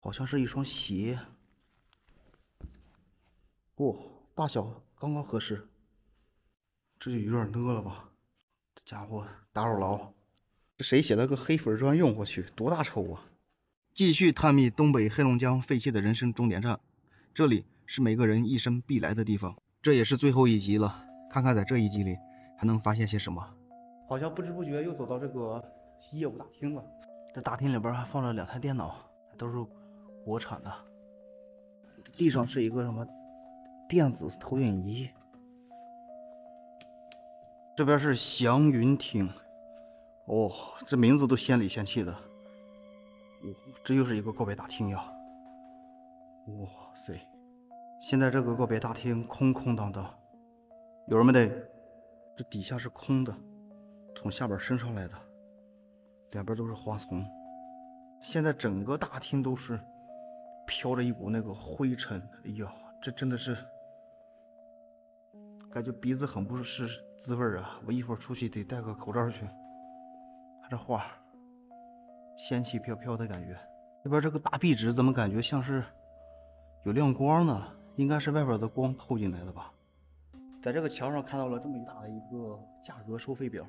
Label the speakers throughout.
Speaker 1: 好像是一双鞋。哦，大小刚刚合适。这就有点呢了吧？这家伙打扰了啊！这谁写了个黑粉专用？我去，多大仇啊！继续探秘东北黑龙江废弃的人生终点站，这里是每个人一生必来的地方。这也是最后一集了，看看在这一集里还能发现些什么。好像不知不觉又走到这个业务大厅了。这大厅里边还放着两台电脑，都是国产的。地上是一个什么电子投影仪。这边是祥云厅，哦，这名字都仙里仙气的。哦，这又是一个告别大厅呀！哇塞，现在这个告别大厅空空荡荡，有人没得？这底下是空的，从下边升上来的，两边都是花丛。现在整个大厅都是飘着一股那个灰尘，哎呀，这真的是。感觉鼻子很不是滋味啊！我一会儿出去得戴个口罩去。看这画，仙气飘飘的感觉。这边这个大壁纸怎么感觉像是有亮光呢？应该是外边的光透进来的吧。在这个墙上看到了这么大的一个价格收费表。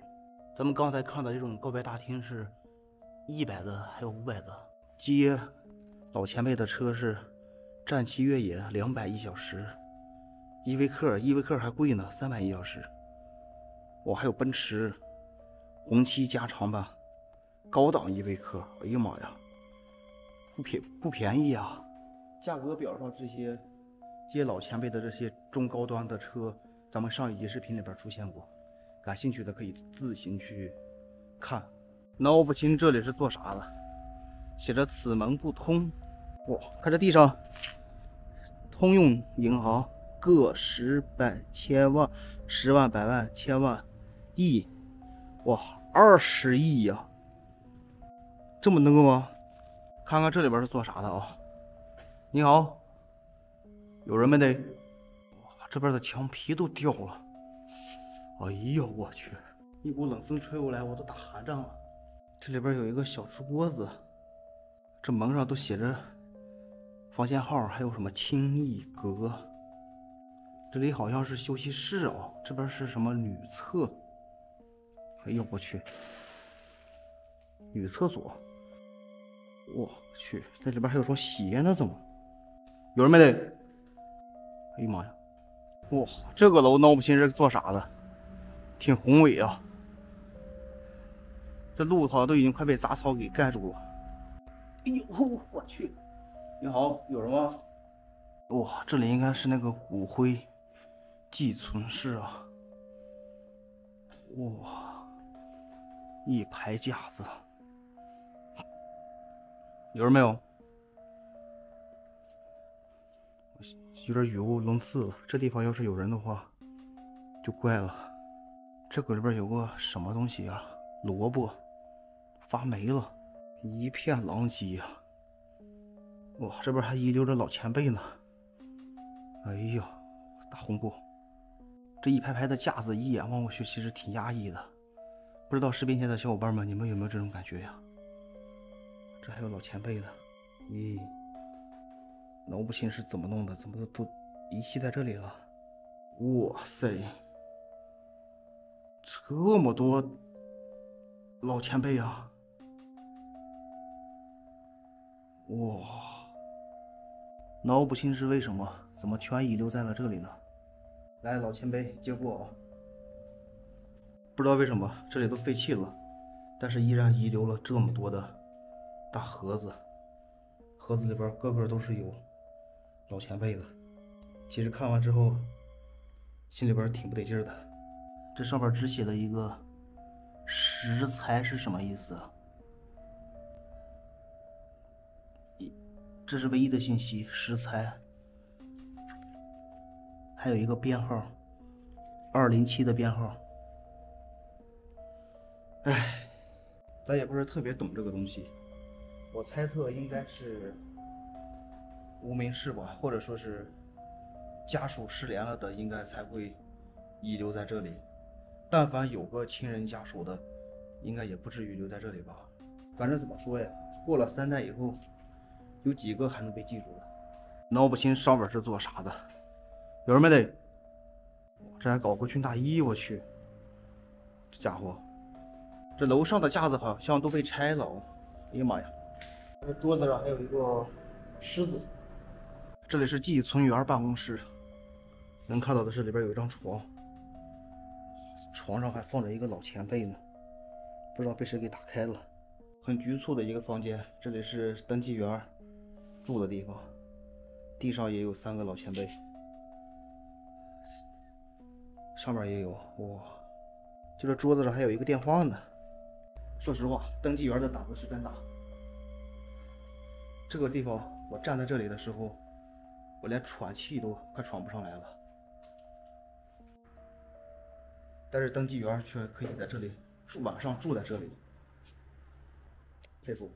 Speaker 1: 咱们刚才看的这种告白大厅是一百的，还有五百的。接老前辈的车是战旗越野两百一小时。依维柯，依维柯还贵呢，三百一小时。我还有奔驰红旗加长版，高档依维柯。哎呀妈呀，不便不便宜啊！价格表上这些接老前辈的这些中高端的车，咱们上一集视频里边出现过，感兴趣的可以自行去看。闹不清这里是做啥的，写着此门不通。哇，看这地上，通用银行。个十百千万十万百万千万亿，哇，二十亿呀！这么能吗？看看这里边是做啥的啊？你好，有人没得？哇，这边的墙皮都掉了！哎呀，我去！一股冷风吹过来，我都打寒战了。这里边有一个小桌子，这门上都写着房间号，还有什么清逸阁。这里好像是休息室哦，这边是什么女厕？哎呦我去，女厕所！我去，在里边还有双鞋呢，怎么？有人没得？哎呀妈呀！哇，这个楼闹不清是做啥的，挺宏伟啊！这路好像都已经快被杂草给盖住了。哎呦我去！你好，有人吗？哇，这里应该是那个骨灰。寄存室啊！哇，一排架子，有人没有？有点语无伦次了。这地方要是有人的话，就怪了。这个里边有个什么东西啊？萝卜发霉了，一片狼藉呀！哇，这边还遗留着老前辈呢。哎呀，大红布。这一排排的架子，一眼望过去，其实挺压抑的。不知道视频前的小伙伴们，你们有没有这种感觉呀？这还有老前辈的，咦，闹不清是怎么弄的，怎么都都遗弃在这里了？哇塞，这么多老前辈啊！哇，闹不清是为什么，怎么全遗留在了这里呢？来，老前辈接过啊。不知道为什么这里都废弃了，但是依然遗留了这么多的大盒子，盒子里边个个都是有老前辈的。其实看完之后，心里边挺不得劲的。这上边只写了一个食材是什么意思？这是唯一的信息，食材。还有一个编号，二零七的编号。哎，咱也不是特别懂这个东西，我猜测应该是无名氏吧，或者说是家属失联了的，应该才会遗留在这里。但凡有个亲人家属的，应该也不至于留在这里吧。反正怎么说呀，过了三代以后，有几个还能被记住的？闹不清上边是做啥的。有人没得？这还搞个军大衣，我去！这家伙，这楼上的架子好像都被拆了哦！哎呀妈呀！这桌子上还有一个狮子。这里是季存员办公室，能看到的是里边有一张床，床上还放着一个老前辈呢，不知道被谁给打开了。很局促的一个房间，这里是登记员住的地方，地上也有三个老前辈。上面也有哇，就这桌子上还有一个电话呢。说实话，登记员的胆子是真大。这个地方，我站在这里的时候，我连喘气都快喘不上来了。但是登记员却可以在这里住晚上，住在这里，佩服。